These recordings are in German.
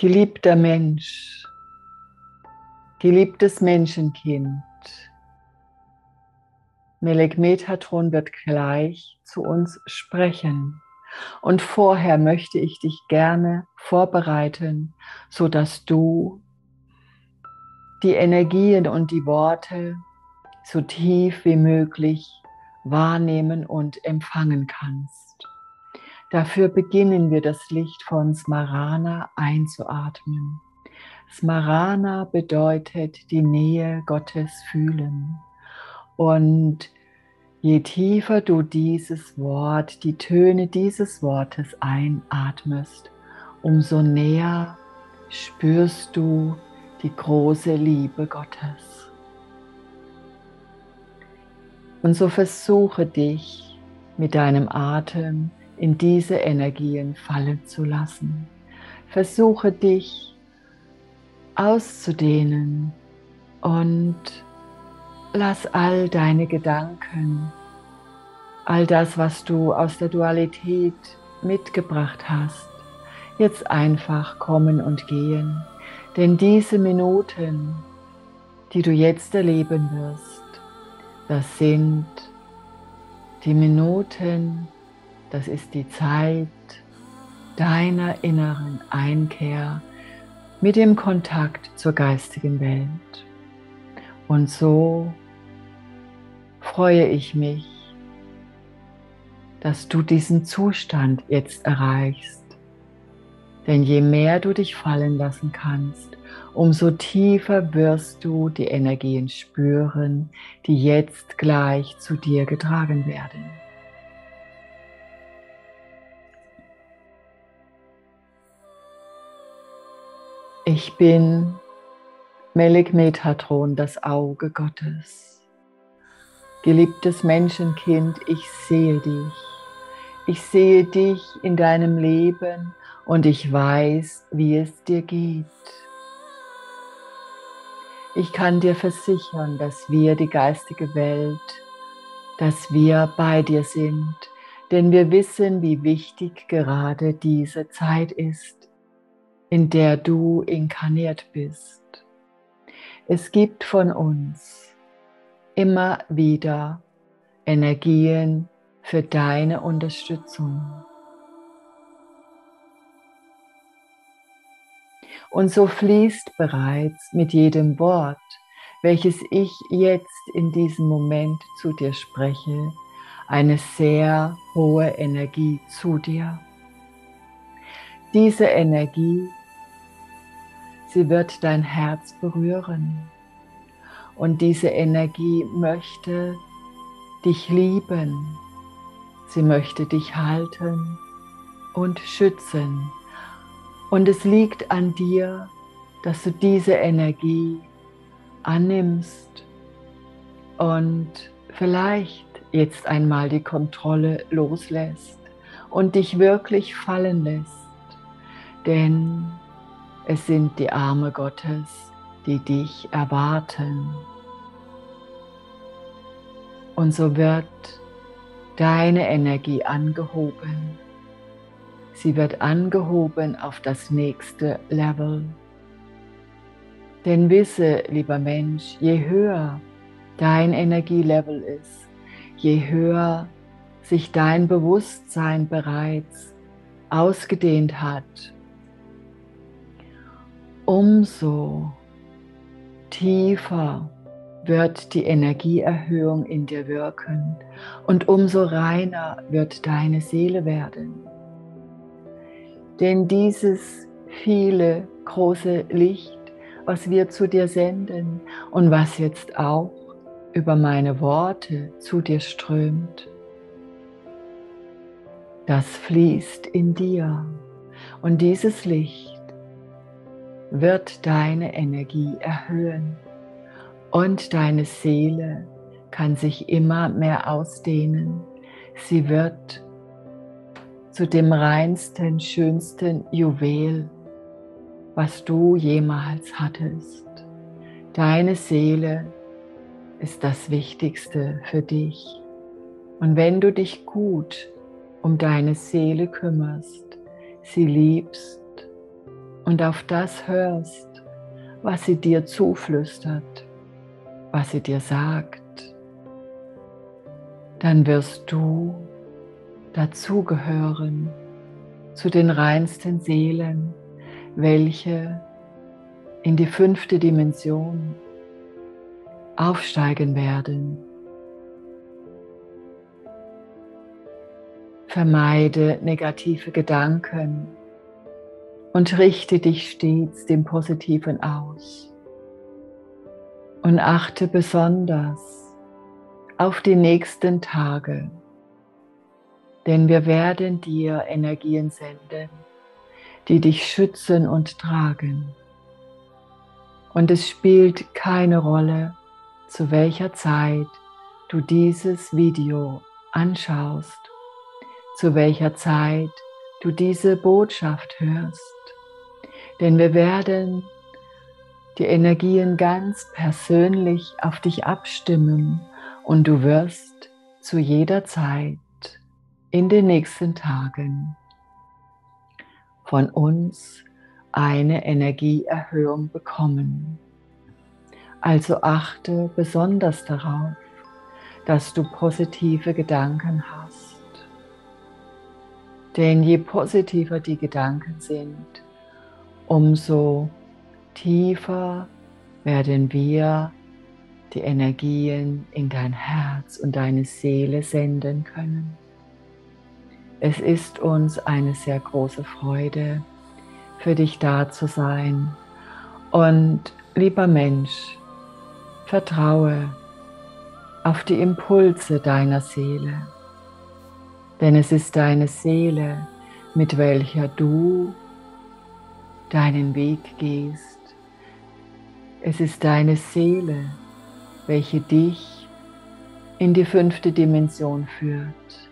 Geliebter Mensch, geliebtes Menschenkind, Melek Metatron wird gleich zu uns sprechen. Und vorher möchte ich dich gerne vorbereiten, so dass du die Energien und die Worte so tief wie möglich wahrnehmen und empfangen kannst. Dafür beginnen wir das Licht von Smarana einzuatmen. Smarana bedeutet die Nähe Gottes fühlen. Und je tiefer du dieses Wort, die Töne dieses Wortes einatmest, umso näher spürst du die große Liebe Gottes. Und so versuche dich mit deinem Atem in diese Energien fallen zu lassen. Versuche dich auszudehnen und lass all deine Gedanken, all das, was du aus der Dualität mitgebracht hast, jetzt einfach kommen und gehen. Denn diese Minuten, die du jetzt erleben wirst, das sind die Minuten, das ist die Zeit deiner inneren Einkehr mit dem Kontakt zur geistigen Welt. Und so freue ich mich, dass du diesen Zustand jetzt erreichst. Denn je mehr du dich fallen lassen kannst, umso tiefer wirst du die Energien spüren, die jetzt gleich zu dir getragen werden. Ich bin Melik Metatron, das Auge Gottes. Geliebtes Menschenkind, ich sehe dich. Ich sehe dich in deinem Leben und ich weiß, wie es dir geht. Ich kann dir versichern, dass wir die geistige Welt, dass wir bei dir sind, denn wir wissen, wie wichtig gerade diese Zeit ist in der du inkarniert bist. Es gibt von uns immer wieder Energien für deine Unterstützung. Und so fließt bereits mit jedem Wort, welches ich jetzt in diesem Moment zu dir spreche, eine sehr hohe Energie zu dir. Diese Energie Sie wird dein Herz berühren. Und diese Energie möchte dich lieben. Sie möchte dich halten und schützen. Und es liegt an dir, dass du diese Energie annimmst und vielleicht jetzt einmal die Kontrolle loslässt und dich wirklich fallen lässt. Denn es sind die Arme Gottes, die dich erwarten. Und so wird deine Energie angehoben. Sie wird angehoben auf das nächste Level. Denn wisse, lieber Mensch, je höher dein Energielevel ist, je höher sich dein Bewusstsein bereits ausgedehnt hat, umso tiefer wird die Energieerhöhung in dir wirken und umso reiner wird deine Seele werden. Denn dieses viele große Licht, was wir zu dir senden und was jetzt auch über meine Worte zu dir strömt, das fließt in dir. Und dieses Licht wird deine Energie erhöhen und deine Seele kann sich immer mehr ausdehnen. Sie wird zu dem reinsten, schönsten Juwel, was du jemals hattest. Deine Seele ist das Wichtigste für dich. Und wenn du dich gut um deine Seele kümmerst, sie liebst und auf das hörst, was sie dir zuflüstert, was sie dir sagt, dann wirst du dazugehören zu den reinsten Seelen, welche in die fünfte Dimension aufsteigen werden. Vermeide negative Gedanken und richte dich stets dem Positiven aus. Und achte besonders auf die nächsten Tage, denn wir werden dir Energien senden, die dich schützen und tragen. Und es spielt keine Rolle, zu welcher Zeit du dieses Video anschaust zu welcher Zeit du diese Botschaft hörst. Denn wir werden die Energien ganz persönlich auf dich abstimmen und du wirst zu jeder Zeit in den nächsten Tagen von uns eine Energieerhöhung bekommen. Also achte besonders darauf, dass du positive Gedanken hast denn je positiver die Gedanken sind, umso tiefer werden wir die Energien in dein Herz und deine Seele senden können. Es ist uns eine sehr große Freude, für dich da zu sein. Und lieber Mensch, vertraue auf die Impulse deiner Seele denn es ist deine Seele, mit welcher du deinen Weg gehst. Es ist deine Seele, welche dich in die fünfte Dimension führt.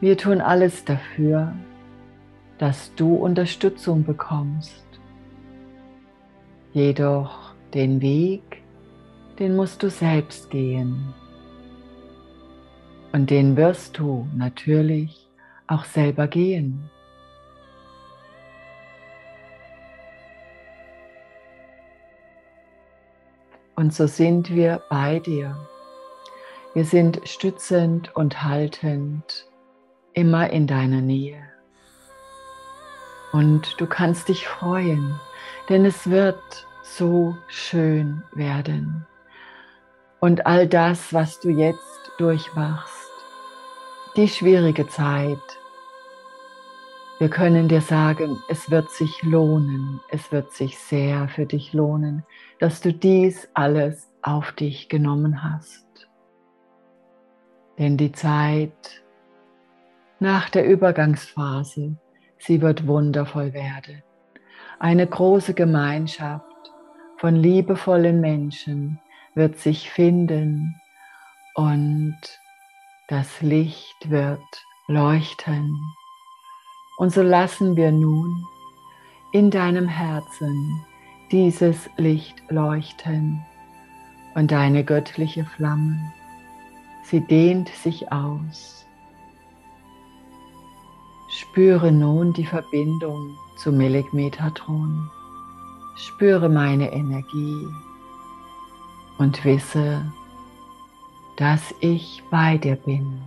Wir tun alles dafür, dass du Unterstützung bekommst. Jedoch den Weg, den musst du selbst gehen. Und den wirst du natürlich auch selber gehen. Und so sind wir bei dir. Wir sind stützend und haltend immer in deiner Nähe. Und du kannst dich freuen, denn es wird so schön werden. Und all das, was du jetzt durchmachst, die schwierige Zeit. Wir können dir sagen, es wird sich lohnen, es wird sich sehr für dich lohnen, dass du dies alles auf dich genommen hast. Denn die Zeit nach der Übergangsphase, sie wird wundervoll werden. Eine große Gemeinschaft von liebevollen Menschen wird sich finden und das Licht wird leuchten. Und so lassen wir nun in deinem Herzen dieses Licht leuchten und deine göttliche Flamme, sie dehnt sich aus. Spüre nun die Verbindung zu Metatron. Spüre meine Energie und wisse, dass ich bei dir bin.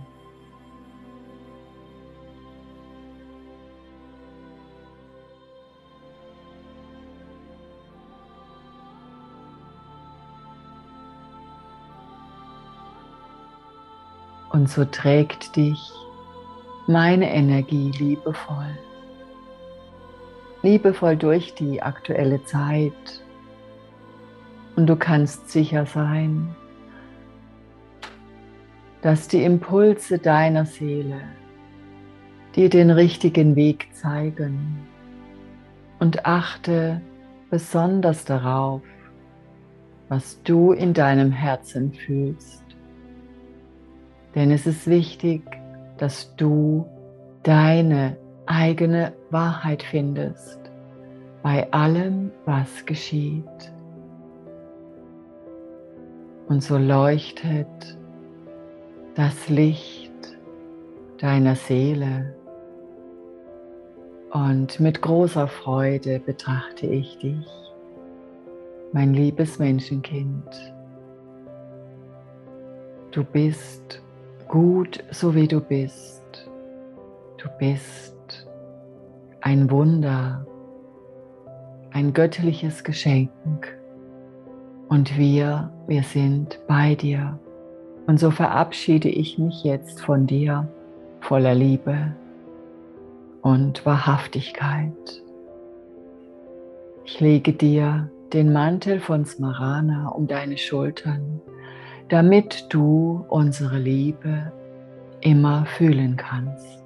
Und so trägt dich meine Energie liebevoll, liebevoll durch die aktuelle Zeit. Und du kannst sicher sein, dass die Impulse deiner Seele dir den richtigen Weg zeigen und achte besonders darauf, was du in deinem Herzen fühlst. Denn es ist wichtig, dass du deine eigene Wahrheit findest bei allem, was geschieht. Und so leuchtet das Licht deiner Seele Und mit großer Freude betrachte ich dich, mein liebes Menschenkind. Du bist gut, so wie du bist. Du bist ein Wunder, ein göttliches Geschenk. Und wir, wir sind bei dir. Und so verabschiede ich mich jetzt von dir voller Liebe und Wahrhaftigkeit. Ich lege dir den Mantel von Smarana um deine Schultern, damit du unsere Liebe immer fühlen kannst.